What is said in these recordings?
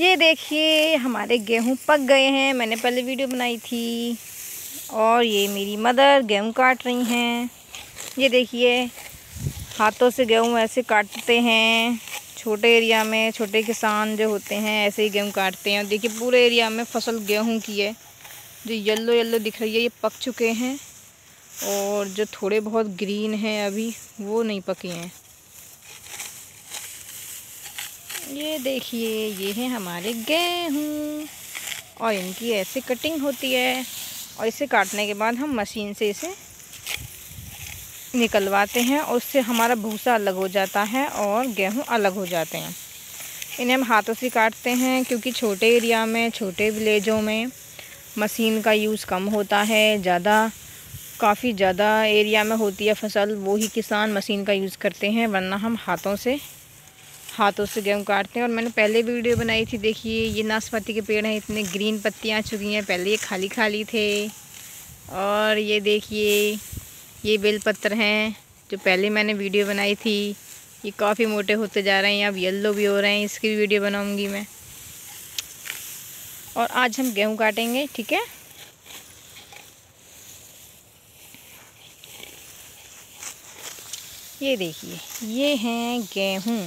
ये देखिए, हमारे गेहूँ पक गए हैं। मैंने पहले वीडियो बनाई थी। और ये मेरी मदर गेहूँ काट रही हैं। ये देखिए, हाथों से गेहूँ ऐसे काटते हैं। छोटे एरिया में छोटे किसान जो होते हैं, ऐसे ही गेहूँ काटते हैं। और देखिए, पूरे एरिया में फ़सल गेहूँ की है। जो येल्लो येल्लो दिख रही है, ये पक चुके हैं। और जो थोड़े बहुत ग्रीन हैं अभी, वो नहीं पके हैं। ये देखिए, ये हैं हमारे गेहूँ। और इनकी ऐसे कटिंग होती है। और इसे काटने के बाद हम मशीन से इसे निकलवाते हैं। और उससे हमारा भूसा अलग हो जाता है और गेहूँ अलग हो जाते हैं। इन्हें हम हाथों से काटते हैं क्योंकि छोटे एरिया में, छोटे विलेजों में मशीन का यूज़ कम होता है। ज़्यादा, काफ़ी ज़्यादा एरिया में होती है फ़सल, वो ही किसान मशीन का यूज़ करते हैं, वरना हम हाथों से हाथों से गेहूँ काटते हैं और मैंने पहले भी वीडियो बनाई थी, देखिए, ये नाशपाती के पेड़ हैं, इतने ग्रीन पत्तियाँ आ चुकी हैं, पहले ये खाली खाली थे। और ये देखिए, ये बेलपत्र हैं, जो पहले मैंने वीडियो बनाई थी, ये काफ़ी मोटे होते जा रहे हैं, अब येल्लो भी हो रहे हैं, इसकी भी वीडियो बनाऊँगी मैं। और आज हम गेहूँ काटेंगे, ठीक है? ये देखिए, ये हैं गेहूँ।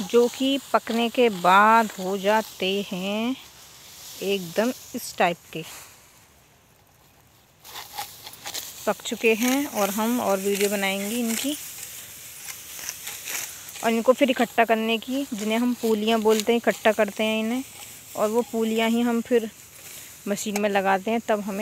जो कि पकने के बाद हो जाते हैं एकदम इस टाइप के। पक चुके हैं और हम और वीडियो बनाएँगे इनकी। और इनको फिर इकट्ठा करने की, जिन्हें हम पूलियाँ बोलते हैं, इकट्ठा करते हैं इन्हें। और वो पूलियाँ ही हम फिर मशीन में लगाते हैं, तब हमें